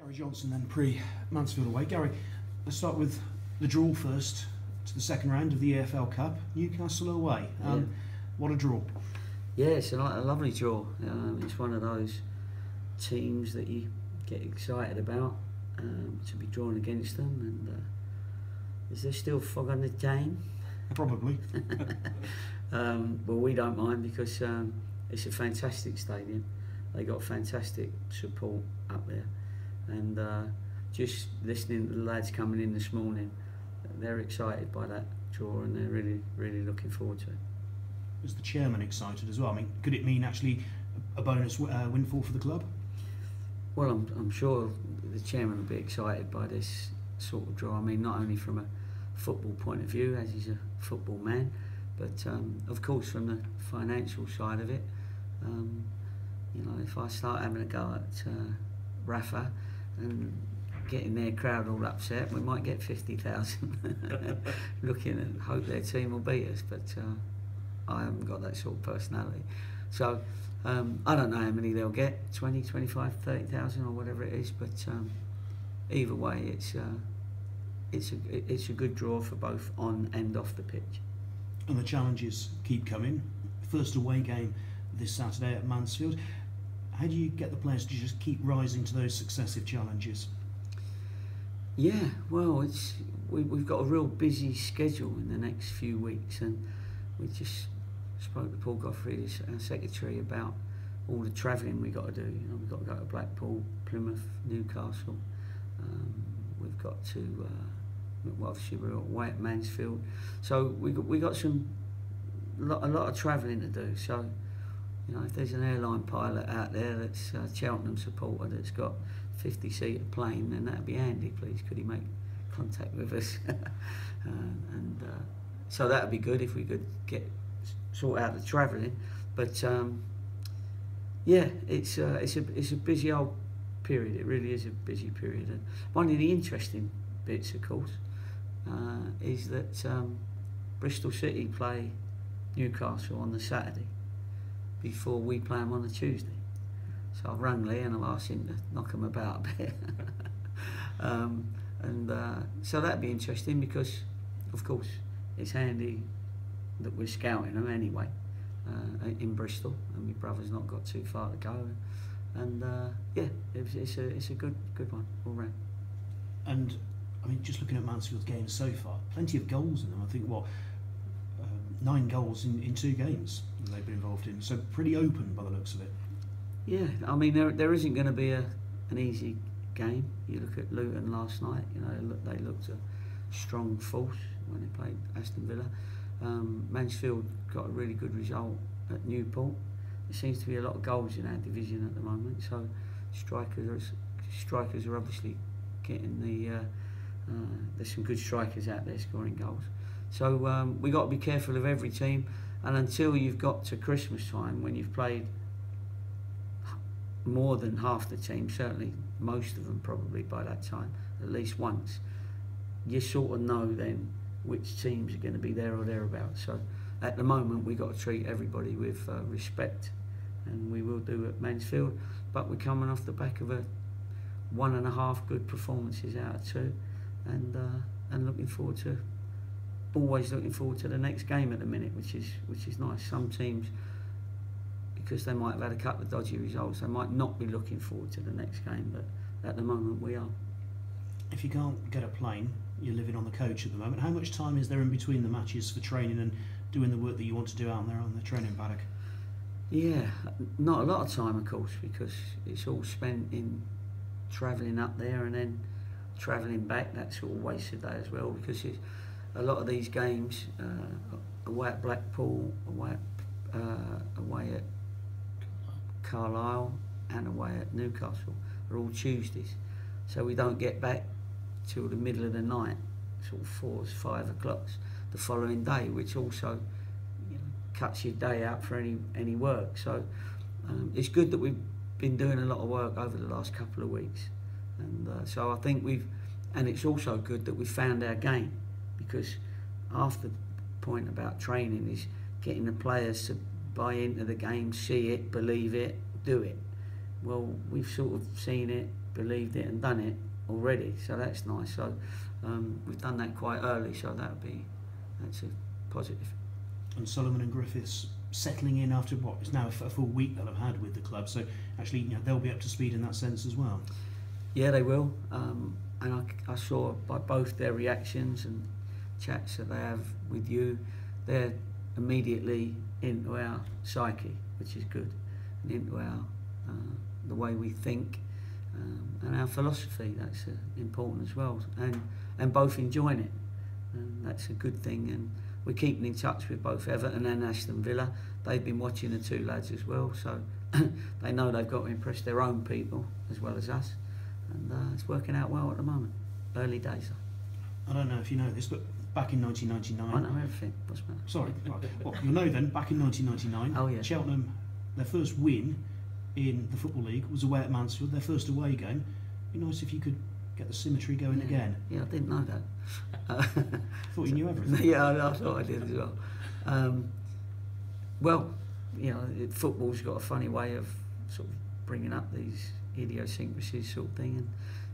Gary Johnson then pre Mansfield away. Gary, let's start with the draw first to the second round of the EFL Cup. Newcastle away. Um, Yeah. What a draw. Yeah, it's a, a lovely draw. Um, it's one of those teams that you get excited about um, to be drawn against them. And uh, is there still fog on the Tyne? Probably. Um, well, we don't mind because um, it's a fantastic stadium. They got fantastic support up there, and uh, just listening to the lads coming in this morning, they're excited by that draw and they're really, really looking forward to it. Was the chairman excited as well? I mean, could it mean actually a bonus w- uh, windfall for the club? Well, I'm, I'm sure the chairman will be excited by this sort of draw. I mean, not only from a football point of view, as he's a football man, but um, of course from the financial side of it. Um, you know, if I start having a go at uh, Rafa and getting their crowd all upset, we might get 50,000 looking and hope their team will beat us. But uh, I haven't got that sort of personality. So um, I don't know how many they'll get 20, 25, 30,000 or whatever it is. But um, either way, it's, uh, it's, a, it's a good draw for both on and off the pitch. And the challenges keep coming. First away game this Saturday at Mansfield. How do you get the players to just keep rising to those successive challenges? Yeah, well, it's we, we've got a real busy schedule in the next few weeks, and we just spoke to Paul Godfrey, our secretary, about all the travelling we've got to do. You know, we've got to go to Blackpool, Plymouth, Newcastle. Um, we've got to, uh, well, obviously we're away at Mansfield, so we got we got some lot, a lot of travelling to do. So. You know, if there's an airline pilot out there that's uh, Cheltenham supporter that's got 50 seater plane, then that'd be handy, please. Could he make contact with us? uh, and uh, so that'd be good if we could get sort out the travelling. But um, yeah, it's uh, it's a it's a busy old period. It really is a busy period. And one of the interesting bits, of course, uh, is that um, Bristol City play Newcastle on the Saturday before we play them on the Tuesday. So I've rung Lee and I've asked him to knock them about a bit. um, and uh, so that'd be interesting because, of course, it's handy that we're scouting them anyway uh, in Bristol, and my brother's not got too far to go. And uh, yeah, it's, it's a it's a good good one all round. And I mean, just looking at Mansfield's games so far, plenty of goals in them. I think what um, nine goals in, in two games they've been involved in. So pretty open by the looks of it. Yeah, I mean there there isn't going to be a an easy game. You look at Luton last night. You know they looked a strong force when they played Aston Villa. Um, Mansfield got a really good result at Newport. There seems to be a lot of goals in our division at the moment. So strikers are, strikers are obviously getting the. Uh, uh, there's some good strikers out there scoring goals. So um, we got to be careful of every team. And until you've got to Christmas time, when you've played more than half the team, certainly most of them probably by that time, at least once, you sort of know then which teams are going to be there or thereabouts. So at the moment, we've got to treat everybody with uh, respect, and we will do at Mansfield. But we're coming off the back of a one and a half good performances out of two, and uh, and looking forward to always looking forward to the next game at the minute, which is which is nice. Some teams because they might have had a couple of dodgy results, they might not be looking forward to the next game, but at the moment we are. If you can't get a plane, you're living on the coach at the moment. How much time is there in between the matches for training and doing the work that you want to do out there on the training paddock? Yeah, not a lot of time, of course, because it's all spent in travelling up there and then travelling back. That's all wasted day as well, because it's, a lot of these games, uh, away at Blackpool, away at, uh, away at Carlisle, and away at Newcastle, are all Tuesdays. So we don't get back till the middle of the night, sort of four, five o'clock the following day, which also you know, cuts your day out for any any work. So um, it's good that we've been doing a lot of work over the last couple of weeks, and uh, so I think we've, and it's also good that we've found our game, because half the point about training is getting the players to buy into the game, see it, believe it, do it. Well, we've sort of seen it, believed it and done it already. So that's nice. So um, we've done that quite early. So that'll be that's a positive. And Solomon and Griffiths settling in after what is now a full week that I've had with the club. So actually, you know, they'll be up to speed in that sense as well. Yeah, they will. Um, and I, I saw by both their reactions and chats that they have with you, they're immediately into our psyche, which is good, and into our uh, the way we think um, and our philosophy. That's uh, important as well, and and both enjoying it, and that's a good thing. And we're keeping in touch with both Everton and Aston Villa. They've been watching the two lads as well, so they know they've got to impress their own people as well as us and uh, it's working out well at the moment. Early days. I don't know if you know this, but back in 1999. I 1999, know everything. What's sorry, right, well, you'll know then, back in 1999, Oh, yeah. Cheltenham, their first win in the Football League was away at Mansfield, their first away game. Be nice if you could get the symmetry going yeah. again. Yeah, I didn't know that. Uh, Thought you knew everything. yeah, I, I thought I did as well. Um, well, you know, football's got a funny way of sort of bringing up these idiosyncrasies sort of thing. And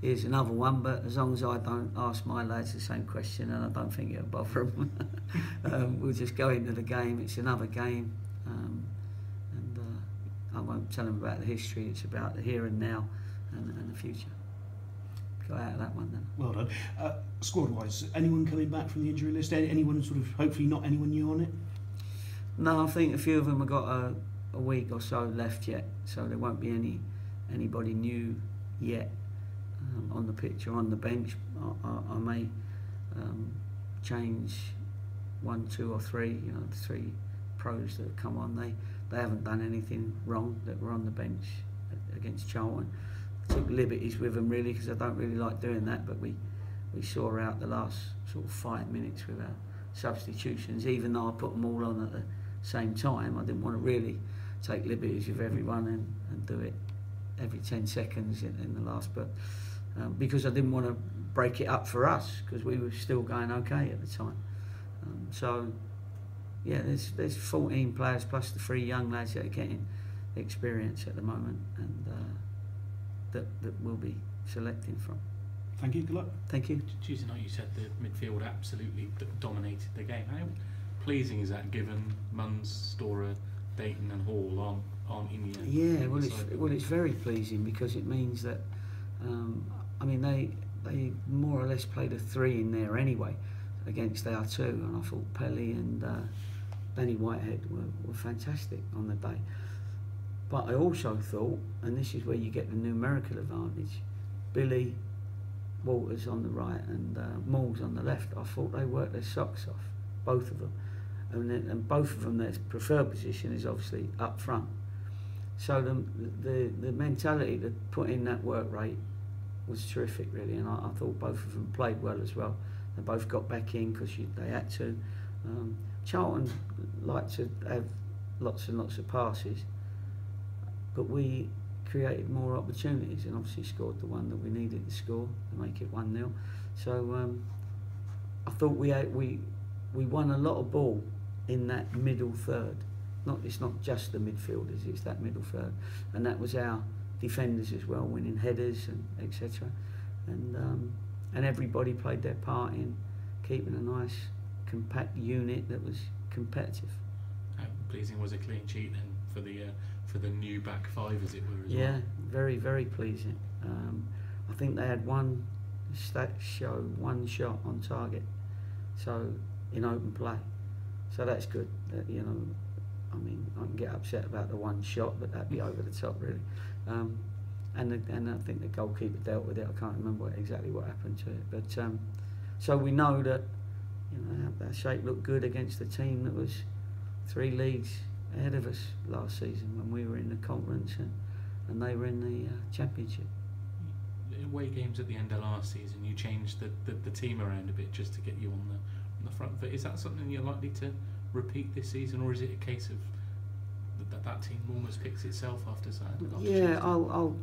here's another one, but as long as I don't ask my lads the same question, and I don't think it'll bother them, um, we'll just go into the game. It's another game, um, and uh, I won't tell them about the history. It's about the here and now and, and the future. Go out of that one then. Well done. Uh, squad wise, anyone coming back from the injury list? Anyone sort of, hopefully not anyone new on it? No, I think a few of them have got a, a week or so left yet, so there won't be any anybody new yet um, on the pitch or on the bench. I, I, I may um, change one, two, or three. You know, the three pros that have come on. They they haven't done anything wrong that were on the bench against Charlton. I took liberties with them really because I don't really like doing that, but we we saw out the last sort of five minutes with our substitutions, even though I put them all on at the same time. I didn't want to really take liberties with everyone and, and do it every 10 seconds in, in the last, but um, because I didn't want to break it up for us because we were still going okay at the time. Um, so, yeah, there's, there's 14 players plus the three young lads that are getting experience at the moment and uh, that, that we'll be selecting from. Thank you, good luck. Thank you. Tuesday night, you said the midfield absolutely dominated the game. How pleasing is that, given Munns, Storer, Dayton, and Hall aren't, aren't in the end? Yeah, well, it's well, it's very pleasing because it means that, um, I mean, they they more or less played a three in there anyway against our two, and I thought Pelly and uh, Benny Whitehead were, were fantastic on the day. But I also thought, and this is where you get the numerical advantage, Billy Waters on the right and uh, on the left. I thought they worked their socks off, both of them, and, then, and both of them their preferred position is obviously up front. So the, the the mentality to put in that work rate was terrific, really, and I, I thought both of them played well as well. They both got back in because they had to. Um, Charlton liked to have lots and lots of passes, but we created more opportunities and obviously scored the one that we needed to score to make it one 0 So um, I thought we had, we we won a lot of ball in that middle third. Not it's not just the midfielders; it's that middle third, and that was our defenders as well, winning headers and etc. And um, and everybody played their part in keeping a nice compact unit that was competitive. How pleasing was a clean sheet then for the uh, for the new back five, as it were? As Yeah, well? very very pleasing. Um, I think they had one stat show one shot on target, so in open play. So that's good. That, you know, I mean, I can get upset about the one shot, but that'd be over the top really. Um, and the, and I think the goalkeeper dealt with it. I can't remember what, exactly what happened to it, but um, so we know that you know that shape looked good against the team that was three leagues ahead of us last season when we were in the conference and, and they were in the uh, championship. Away games at the end of last season, you changed the, the, the team around a bit just to get you on the on the front foot. Is that something you're likely to repeat this season, or is it a case of that that, team almost picks itself after Saturday? Yeah, I'll, I'll,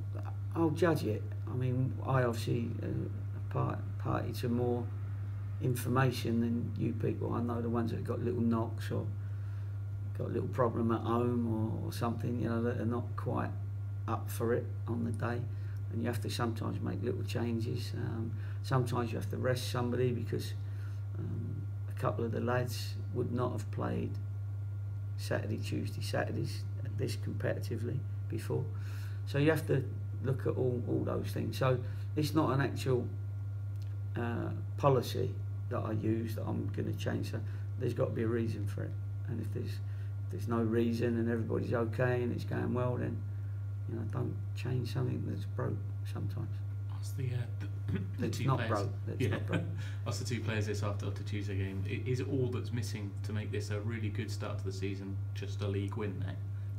I'll judge it. I mean, I obviously uh, part, party to more information than you people. I know the ones that have got little knocks or got a little problem at home or, or something, you know, that are not quite up for it on the day. and you have to sometimes make little changes. Um, sometimes you have to rest somebody because um, a couple of the lads would not have played Saturday, Tuesday, Saturdays this competitively before. So you have to look at all, all those things. So it's not an actual uh, policy that I use that I'm going to change. So there's got to be a reason for it. And if there's if there's no reason and everybody's okay and it's going well, then you know don't change something that's broke sometimes. What's the, uh, the, the It's two not players? broke. It's yeah. not broke. What's the two players this after after Tuesday game? Is all that's missing to make this a really good start to the season? Just a league win now,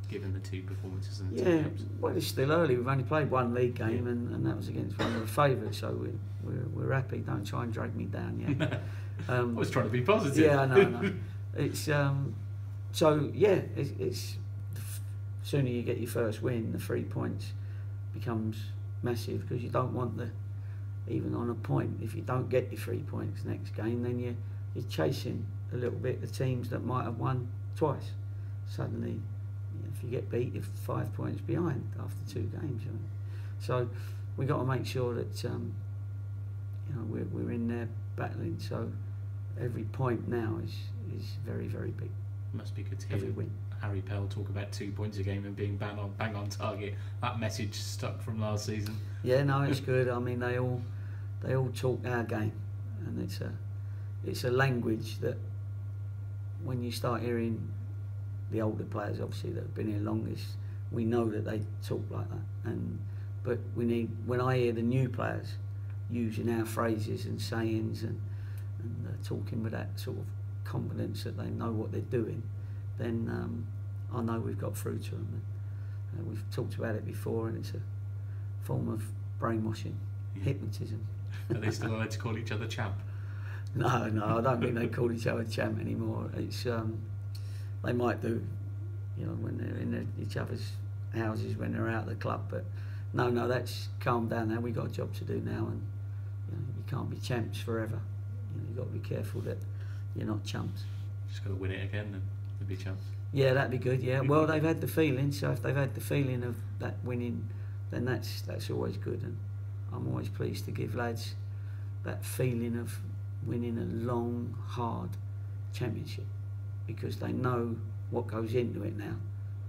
given the two performances in the two Yeah, games. well, it's still early. We've only played one league game, Yeah. and, and that was against one of the favourites. So we're, we're we're happy. Don't try and drag me down yet. I Um, was trying to be positive. yeah, I know, I know. It's um, so yeah. It's, it's the sooner you get your first win, the three points becomes massive because you don't want the even on a point. If you don't get your three points next game, then you you're chasing a little bit the teams that might have won twice. Suddenly, if you get beat, you're five points behind after two games. You know? So we got to make sure that um, you know we're, we're in there battling. So every point now is is very very big. Must be good to hear Every win. Harry Pell talk about two points a game and being bang on bang on target. That message stuck from last season. Yeah, no, it's good. I mean, they all they all talk our game, and it's a it's a language that when you start hearing the older players, obviously that have been here longest, we know that they talk like that. And but we need when I hear the new players using our phrases and sayings and and uh, talking with that sort of confidence that they know what they're doing, then um, I know we've got through to them. And, uh, we've talked about it before, and it's a form of brainwashing, Yeah. hypnotism. Are they still allowed to call each other champ? No, no, I don't think they call each other champ anymore. It's um, they might do, you know, when they're in their, each other's houses when they're out of the club. But no, no, that's calmed down now. We've got a job to do now, and you, know, you can't be champs forever. You know, you've got to be careful that you're not chumps. Just got to win it again and be champs. Yeah, that'd be good. Yeah, well, they've had the feeling, so if they've had the feeling of that winning, then that's that's always good, and I'm always pleased to give lads that feeling of winning a long, hard championship because they know what goes into it now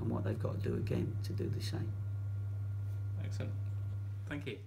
and what they've got to do again to do the same. Excellent. Thank you.